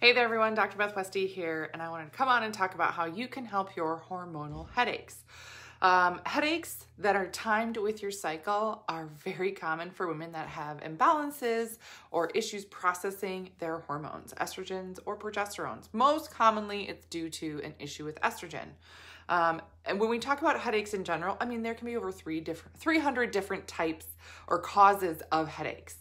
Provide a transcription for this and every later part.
Hey there, everyone. Dr. Beth Westie here, and I wanted to come on and talk about how you can help your hormonal headaches. Um, headaches that are timed with your cycle are very common for women that have imbalances or issues processing their hormones, estrogens or progesterones. Most commonly, it's due to an issue with estrogen. Um, and when we talk about headaches in general, I mean there can be over three different, 300 different types or causes of headaches.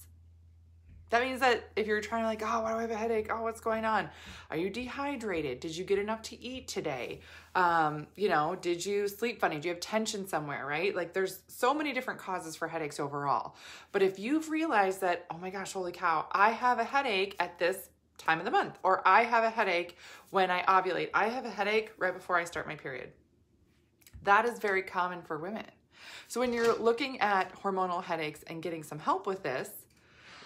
That means that if you're trying to like, oh, why do I have a headache? Oh, what's going on? Are you dehydrated? Did you get enough to eat today? Um, you know, did you sleep funny? Do you have tension somewhere, right? Like there's so many different causes for headaches overall. But if you've realized that, oh my gosh, holy cow, I have a headache at this time of the month, or I have a headache when I ovulate, I have a headache right before I start my period. That is very common for women. So when you're looking at hormonal headaches and getting some help with this,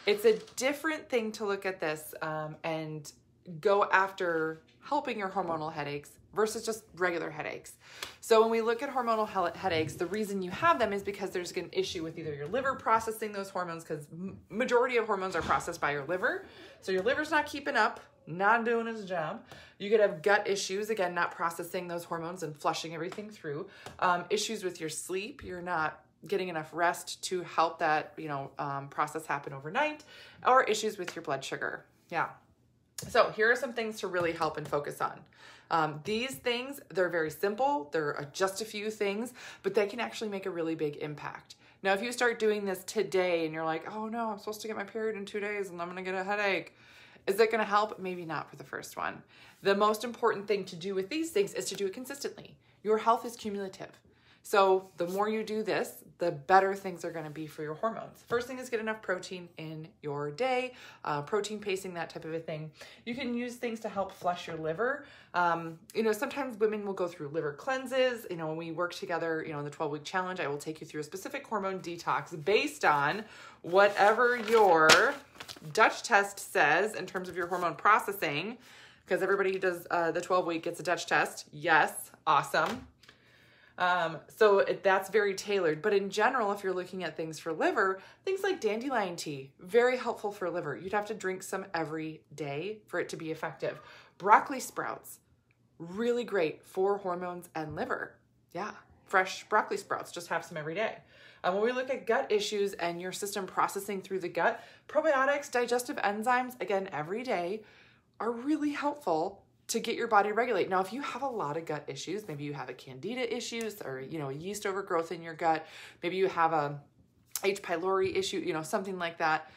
it's a different thing to look at this um, and go after helping your hormonal headaches versus just regular headaches. So when we look at hormonal headaches, the reason you have them is because there's an issue with either your liver processing those hormones because majority of hormones are processed by your liver. So your liver's not keeping up, not doing its job. You could have gut issues, again, not processing those hormones and flushing everything through. Um, issues with your sleep, you're not getting enough rest to help that you know um, process happen overnight or issues with your blood sugar yeah so here are some things to really help and focus on um, these things they're very simple they're just a few things but they can actually make a really big impact now if you start doing this today and you're like oh no i'm supposed to get my period in two days and i'm gonna get a headache is it going to help? Maybe not for the first one. The most important thing to do with these things is to do it consistently. Your health is cumulative. So the more you do this, the better things are going to be for your hormones. First thing is get enough protein in your day, uh, protein pacing, that type of a thing. You can use things to help flush your liver. Um, you know, sometimes women will go through liver cleanses. You know, when we work together, you know, in the 12 week challenge, I will take you through a specific hormone detox based on whatever your Dutch test says in terms of your hormone processing. Because everybody who does uh, the 12 week gets a Dutch test. Yes, awesome. Um, so it, that's very tailored. But in general, if you're looking at things for liver, things like dandelion tea, very helpful for liver. You'd have to drink some every day for it to be effective. Broccoli sprouts, really great for hormones and liver. Yeah, fresh broccoli sprouts, just have some every day. Um, when we look at gut issues and your system processing through the gut, probiotics, digestive enzymes, again, every day are really helpful to get your body regulate. Now, if you have a lot of gut issues, maybe you have a candida issues or, you know, yeast overgrowth in your gut, maybe you have a H. pylori issue, you know, something like that.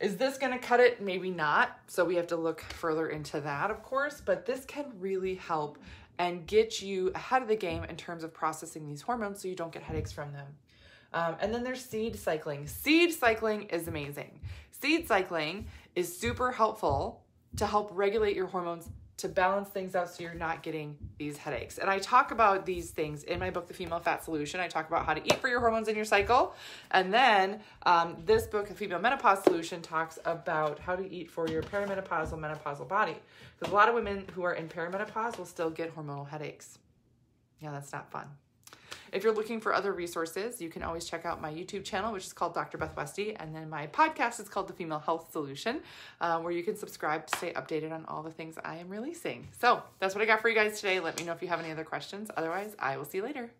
Is this going to cut it? Maybe not. So we have to look further into that, of course, but this can really help and get you ahead of the game in terms of processing these hormones so you don't get headaches from them. Um, and then there's seed cycling. Seed cycling is amazing. Seed cycling is super helpful to help regulate your hormones to balance things out so you're not getting these headaches. And I talk about these things in my book, The Female Fat Solution. I talk about how to eat for your hormones in your cycle. And then um, this book, The Female Menopause Solution, talks about how to eat for your perimenopausal, menopausal body. Because a lot of women who are in perimenopause will still get hormonal headaches. Yeah, that's not fun. If you're looking for other resources, you can always check out my YouTube channel, which is called Dr. Beth Westie, and then my podcast is called The Female Health Solution, uh, where you can subscribe to stay updated on all the things I am releasing. So that's what I got for you guys today. Let me know if you have any other questions. Otherwise, I will see you later.